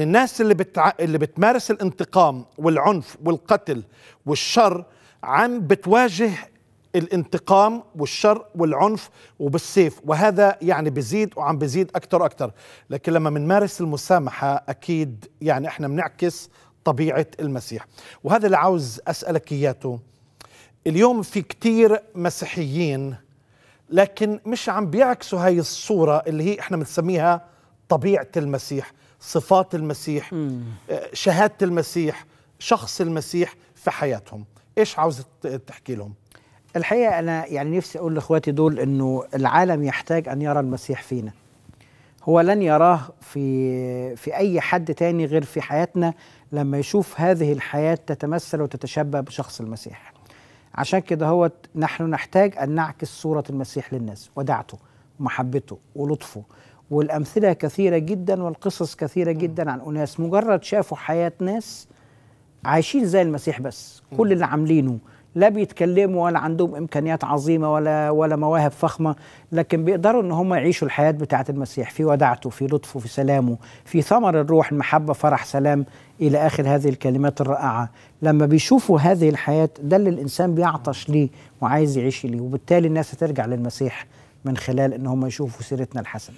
الناس اللي بتع... اللي بتمارس الانتقام والعنف والقتل والشر عم بتواجه الانتقام والشر والعنف وبالسيف وهذا يعني بزيد وعم بزيد أكثر وأكثر لكن لما بنمارس المسامحة أكيد يعني إحنا بنعكس طبيعة المسيح. وهذا اللي عاوز أسألك إياته. اليوم في كتير مسيحيين لكن مش عم بيعكسوا هاي الصورة اللي هي إحنا بنسميها طبيعة المسيح. صفات المسيح شهادة المسيح شخص المسيح في حياتهم. إيش عاوز تحكي لهم؟ الحقيقة أنا يعني نفسي أقول لإخواتي دول إنه العالم يحتاج أن يرى المسيح فينا. هو لن يراه في في أي حد تاني غير في حياتنا لما يشوف هذه الحياة تتمثل وتتشبه بشخص المسيح. عشان كده هو نحن نحتاج أن نعكس صورة المسيح للناس ودعته ومحبته ولطفه والأمثلة كثيرة جدا والقصص كثيرة جدا عن أناس. مجرد شافوا حياة ناس عايشين زي المسيح بس. كل اللي عاملينه. لا بيتكلموا ولا عندهم إمكانيات عظيمة ولا ولا مواهب فخمة لكن بيقدروا إن هم يعيشوا الحياة بتاعه المسيح في ودعته في لطفه في سلامه في ثمر الروح المحبه فرح سلام إلى آخر هذه الكلمات الرائعة. لما بيشوفوا هذه الحياة ده اللي الإنسان بيعطش ليه وعايز يعيش ليه. وبالتالي الناس هترجع للمسيح من خلال إن هم يشوفوا سيرتنا الحسنة.